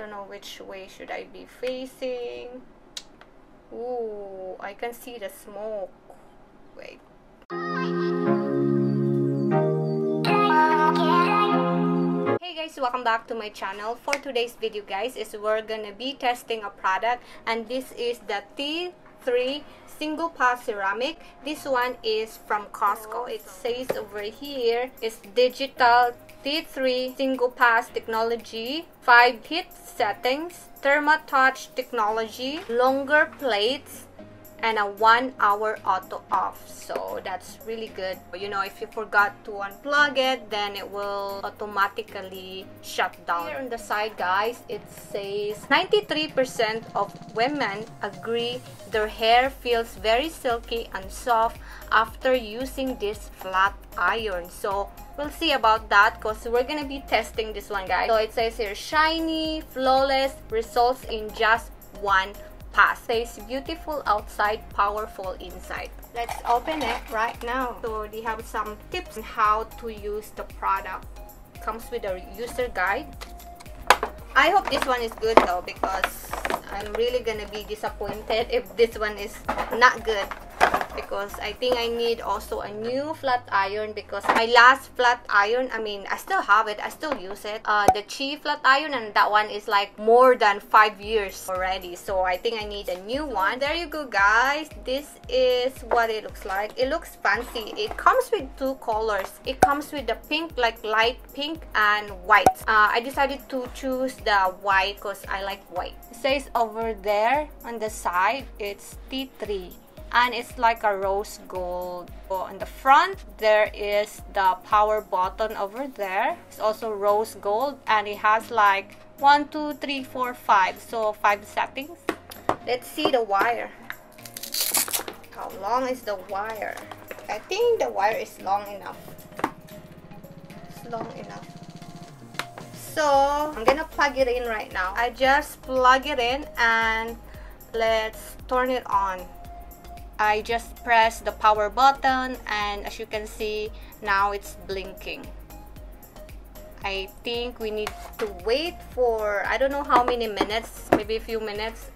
don't know which way should I be facing. Ooh, I can see the smoke. Wait. Hey guys, welcome back to my channel. For today's video guys, is we're gonna be testing a product and this is the T3 single pass ceramic. This one is from Costco. It says over here it's digital T3 single pass technology, 5 heat settings, ThermaTouch technology, longer plates, and a one hour auto off. So that's really good. You know if you forgot to unplug it then it will automatically shut down. Here on the side guys it says 93% of women agree their hair feels very silky and soft after using this flat iron. So we'll see about that because we're gonna be testing this one guys. So it says here shiny flawless results in just one pass. Says beautiful outside powerful inside. Let's open it right now. So they have some tips on how to use the product. Comes with a user guide. I hope this one is good though because I'm really gonna be disappointed if this one is not good because I think I need also a new flat iron because my last flat iron I mean I still have it I still use it. Uh, the Chi flat iron and that one is like more than five years already so I think I need a new one. There you go guys. This is what it looks like. It looks fancy. It comes with two colors. It comes with the pink like light pink and white. Uh, I decided to choose the white because I like white. It says over there on the side it's T3 and it's like a rose gold. On the front there is the power button over there. It's also rose gold and it has like one two three four five. So five settings. Let's see the wire. How long is the wire? I think the wire is long enough. It's long enough. So i'm gonna plug it in right now. I just plug it in and let's turn it on I just press the power button and as you can see now it's blinking. I think we need to wait for I don't know how many minutes maybe a few minutes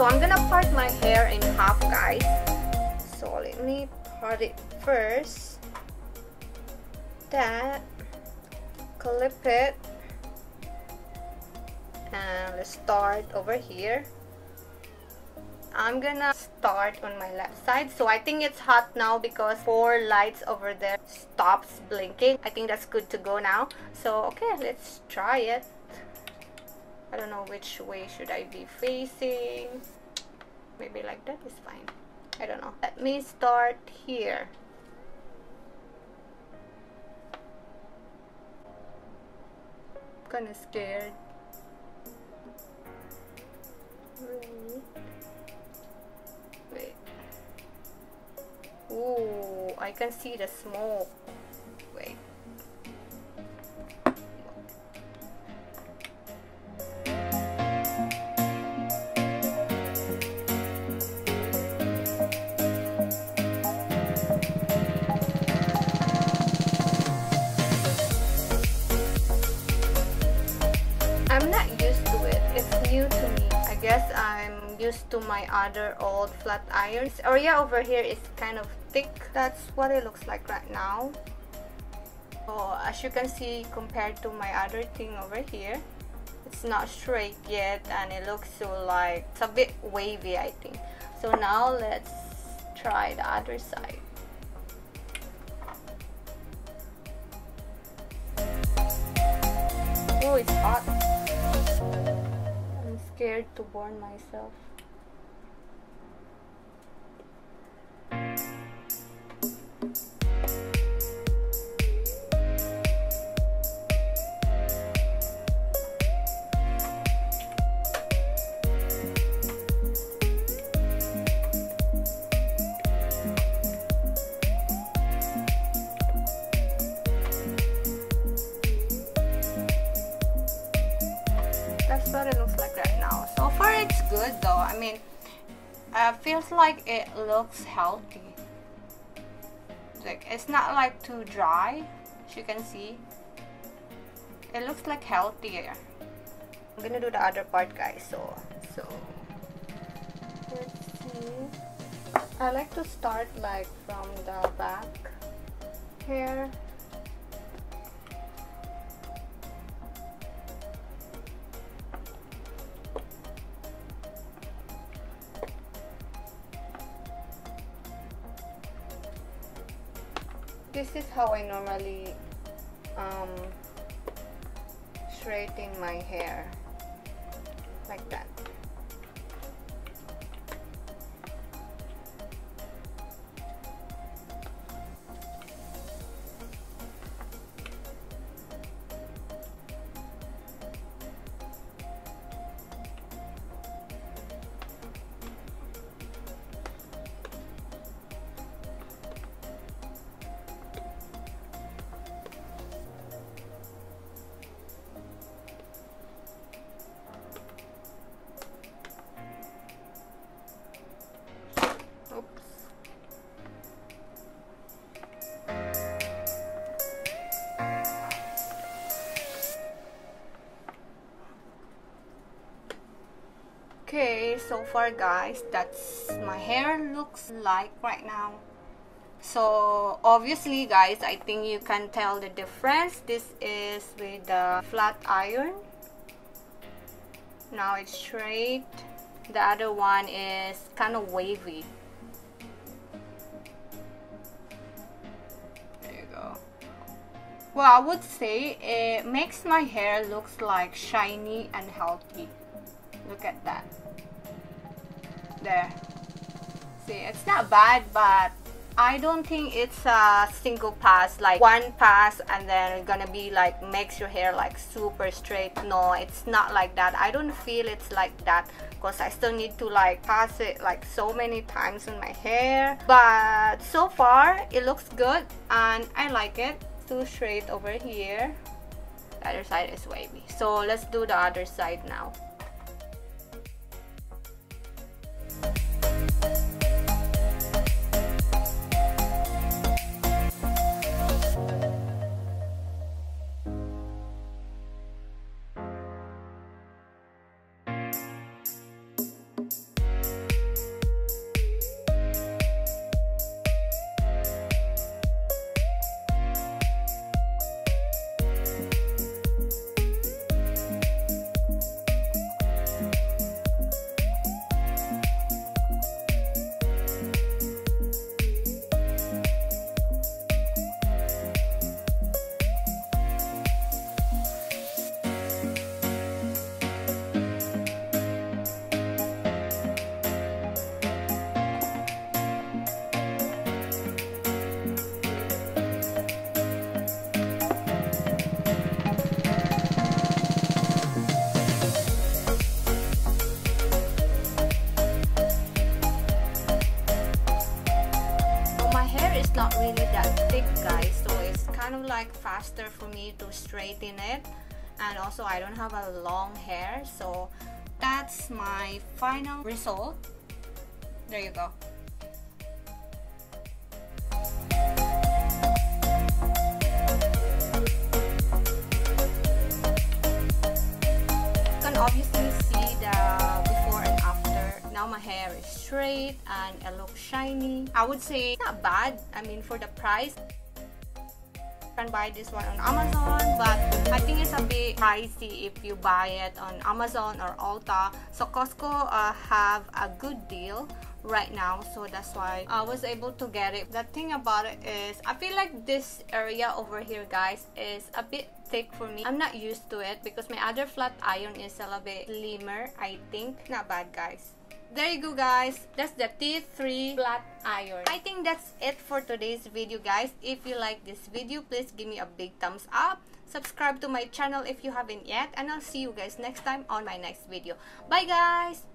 So I'm gonna part my hair in half guys. So let me part it first. That clip it and let's start over here. I'm gonna start on my left side so I think it's hot now because four lights over there stops blinking I think that's good to go now so okay let's try it I don't know which way should I be facing. Maybe like that is fine. I don't know. Let me start here. Kinda scared. Wait. Wait. Ooh, I can see the smoke. I'm not used to it. It's new to me. I guess I'm used to my other old flat irons. This area over here is kind of thick. That's what it looks like right now. So as you can see compared to my other thing over here, it's not straight yet and it looks so like it's a bit wavy I think. So now let's try the other side. Oh, it's hot scared to burn myself. That's what it looks like good though. I mean uh, feels like it looks healthy. Like it's not like too dry as you can see. It looks like healthier. I'm gonna do the other part guys so so. Let's see. I like to start like from the back here this is how I normally um, straighten my hair. Like that okay so far guys that's my hair looks like right now. So obviously guys I think you can tell the difference. This is with the flat iron. Now it's straight. The other one is kind of wavy. There you go. Well I would say it makes my hair looks like shiny and healthy. Look at that there. See it's not bad but I don't think it's a single pass like one pass and then gonna be like makes your hair like super straight. No it's not like that. I don't feel it's like that because I still need to like pass it like so many times on my hair. But so far it looks good and I like it. Too straight over here. The other side is wavy. So let's do the other side now like faster for me to straighten it and also I don't have a long hair so that's my final result there you go can obviously see the before and after now my hair is straight and it looks shiny. I would say not bad. I mean for the price. Can buy this one on Amazon but I think it's a bit pricey if you buy it on Amazon or Ulta. So Costco uh, have a good deal right now so that's why I was able to get it. The thing about it is I feel like this area over here guys is a bit thick for me. I'm not used to it because my other flat iron is a little bit slimmer I think. Not bad guys there you go guys. That's the T3 flat iron. I think that's it for today's video guys. If you like this video please give me a big thumbs up. Subscribe to my channel if you haven't yet and I'll see you guys next time on my next video. Bye guys